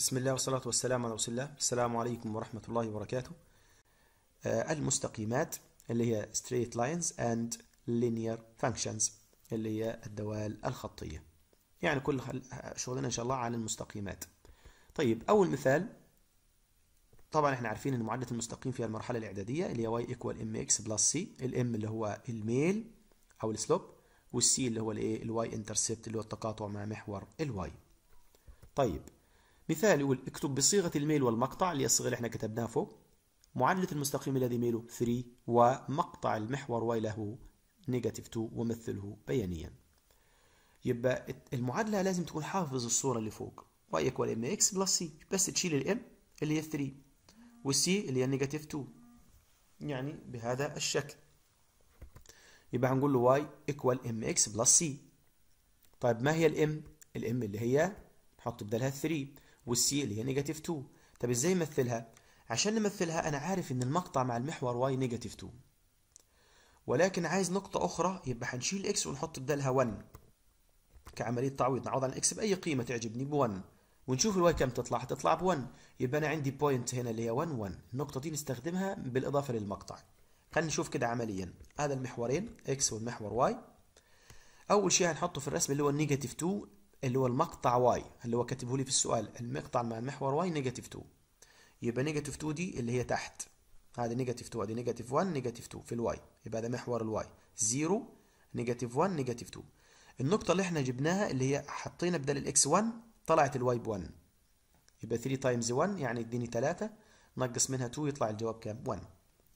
بسم الله والصلاة والسلام على رسول الله. السلام عليكم ورحمة الله وبركاته. آه، المستقيمات اللي هي straight lines and linear functions اللي هي الدوال الخطية. يعني كل شغلنا إن شاء الله عن المستقيمات. طيب أول مثال طبعا إحنا عارفين إن معادلة المستقيم في المرحلة الإعدادية اللي هي y equal mx plus c ال m اللي هو الميل أو ال slope وال c اللي هو الايه ال y intercept اللي هو التقاطع مع محور ال y طيب مثال يقول اكتب بصيغة الميل والمقطع اللي هي الصيغة اللي إحنا كتبناها فوق. معادلة المستقيم الذي ميله 3 ومقطع المحور y له negative 2 ومثله بيانيا. يبقى المعادلة لازم تكون حافظ الصورة اللي فوق. Y equal mx plus c. بس تشيل ال m اللي هي 3 وال c اللي هي negative 2 يعني بهذا الشكل. يبقى هنقول له y equal mx plus c. طيب ما هي ال m ال m اللي هي نحط بدلها 3 وال c اللي هي negative 2 طب إزاي نمثلها؟ عشان نمثلها أنا عارف إن المقطع مع المحور y negative 2 ولكن عايز نقطة أخرى يبقى هنشيل x ونحط بدلها 1 كعملية تعويض نعوض عن ال x بأي قيمة تعجبني؟ ب 1 ونشوف ال y كم تطلع؟ هتطلع ب 1 يبقى أنا عندي point هنا اللي هي 1 1 النقطة دي نستخدمها بالإضافة للمقطع. خلينا نشوف كده عمليا. هذا المحورين x والمحور y أول شيء هنحطه في الرسم اللي هو ال negative 2 اللي هو المقطع y اللي هو كاتبه لي في السؤال المقطع مع المحور y negative 2 يبقى negative 2 دي اللي هي تحت. هذا negative 2 هذه negative 1 negative 2 في ال y يبقى هذا محور ال y 0 negative 1 negative 2 النقطة اللي إحنا جبناها اللي هي حطينا بدل ال x 1 طلعت ال y ب 1 يبقى 3 times 1 يعني اديني 3 نقص منها 2 يطلع الجواب كام؟ 1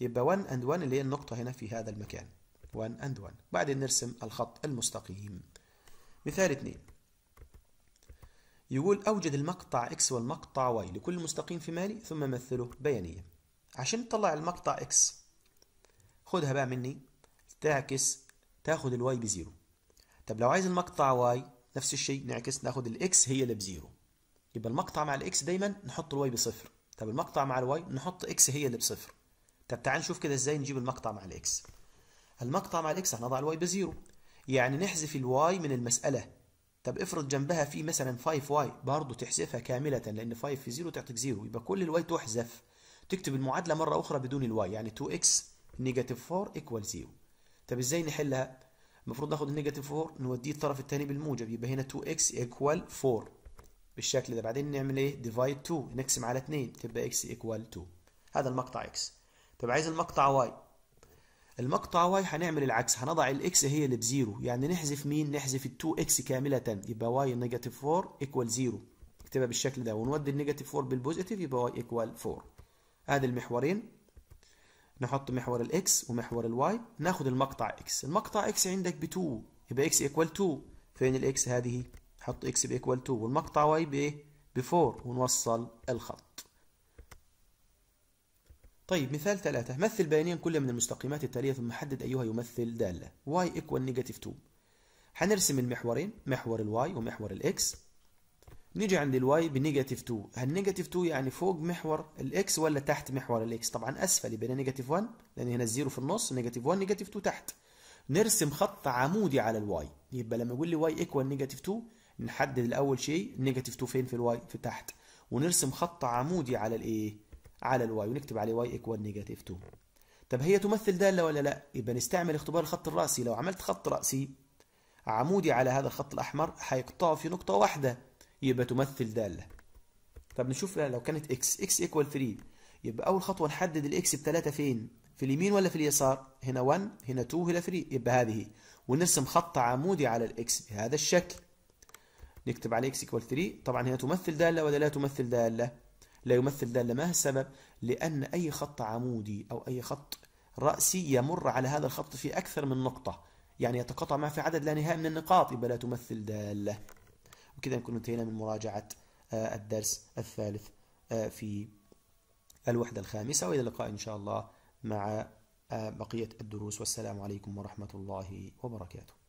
يبقى 1 and 1 اللي هي النقطة هنا في هذا المكان. 1 and 1 بعدين نرسم الخط المستقيم. مثال 2 يقول أوجد المقطع x والمقطع y لكل مستقيم فيما يلي ثم مثله بيانيا عشان تطلع المقطع x خدها بقى مني. تعكس تاخد ال y ب zero. طب لو عايز المقطع y نفس الشيء نعكس ناخد ال x هي اللي ب zero. يبقى المقطع مع ال x دايما نحط ال y بصفر. طب المقطع مع ال y نحط x هي اللي بصفر. طب تعال نشوف كده إزاي نجيب المقطع مع الاكس المقطع مع الاكس هنضع الواي بزيرو. يعني نحذف ال y من المسألة طب افرض جنبها في مثلا 5 y برضه تحذفها كاملة لأن 5 في 0 تعطيك 0 يبقى كل ال y تحذف. تكتب المعادلة مرة أخرى بدون ال y يعني 2x negative 4 equal 0 طب إزاي نحلها؟ المفروض ناخد ال negative 4 نوديه الطرف الثاني بالموجب يبقى هنا 2x equal 4 بالشكل ده. بعدين نعمل إيه؟ divide 2 نقسم على 2 تبقى x equal 2 هذا المقطع x. طب عايز المقطع y المقطع y هنعمل العكس هنضع ال x هي اللي ب zero يعني نحذف مين؟ نحذف ال 2 x كاملة يبقى y negative 4 equal zero نكتبها بالشكل ده ونودي ال negative 4 بال positive يبقى y equal 4 هذا المحورين. نحط محور ال x ومحور ال y ناخد المقطع إكس المقطع إكس عندك ب 2 يبقى x equal 2 فين ال x هذه. نحط x ب equal 2 والمقطع y بايه ب 4 ونوصل الخط. طيب مثال ثلاثة. مثل بيانيا كل من المستقيمات التالية ثم حدد أيها يمثل دالة. Y equal negative 2 هنرسم المحورين محور الواي ومحور الاكس نيجي عند الواي بنيجاتيف 2 هالنيجاتيف 2 يعني فوق محور الاكس ولا تحت محور الاكس طبعا أسفل يبقى negative 1 لأن هنا ال zero في النص negative 1 negative 2 تحت. نرسم خط عمودي على ال y يبقى لما يقول لي y equal negative 2 نحدد الأول شيء negative 2 فين في ال y في تحت. ونرسم خط عمودي على الايه على ال y ونكتب عليه y equal negative 2 طب هي تمثل دالة ولا لا؟ يبقى نستعمل اختبار الخط الرأسي. لو عملت خط رأسي عمودي على هذا الخط الأحمر هيقطعه في نقطة واحدة. يبقى تمثل دالة. طب نشوف لو كانت x x equal 3 يبقى أول خطوة نحدد ال x بثلاثه فين؟ في اليمين ولا في اليسار؟ هنا 1 هنا 2 هنا 3 يبقى هذه. ونرسم خط عمودي على ال x بهذا الشكل. نكتب على x equal 3 طبعا هنا تمثل دالة ولا لا تمثل دالة؟ لا يمثل دالة ما السبب؟ لأن أي خط عمودي أو أي خط رأسي يمر على هذا الخط في أكثر من نقطة. يعني يتقاطع معه في عدد لا نهائي من النقاط يبقى لا تمثل دالة. وكذا نكون انتهينا من مراجعة الدرس الثالث في الوحدة الخامسة. وإلى اللقاء إن شاء الله مع بقية الدروس. والسلام عليكم ورحمة الله وبركاته.